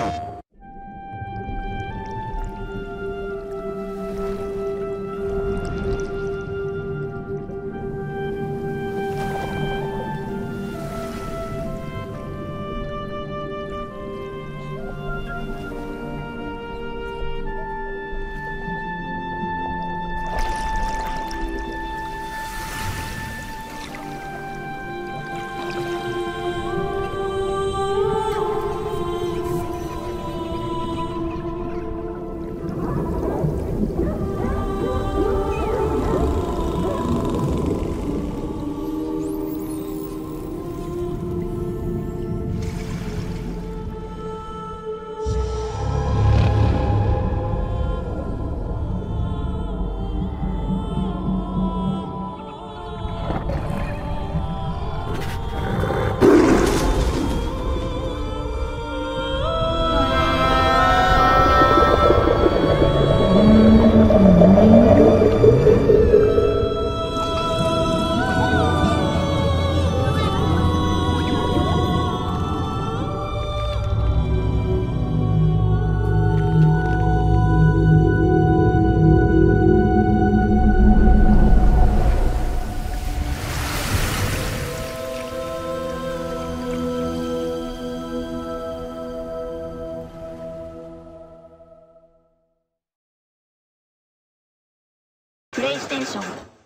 Oh. station.